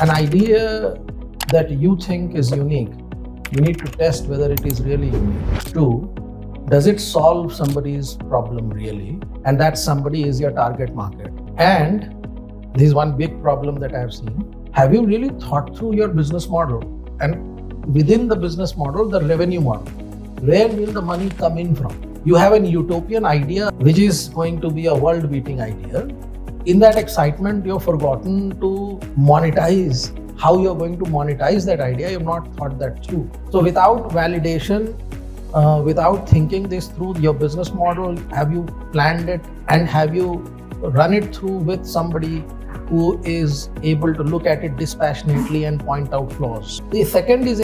an idea that you think is unique, you need to test whether it is really unique. Two, does it solve somebody's problem really? And that somebody is your target market. And this is one big problem that I have seen. Have you really thought through your business model? And within the business model, the revenue model. Where will the money come in from? You have an utopian idea which is going to be a world beating idea. In that excitement, you've forgotten to monetize how you're going to monetize that idea. You've not thought that through. So, without validation, uh, without thinking this through your business model, have you planned it and have you run it through with somebody who is able to look at it dispassionately and point out flaws? The second is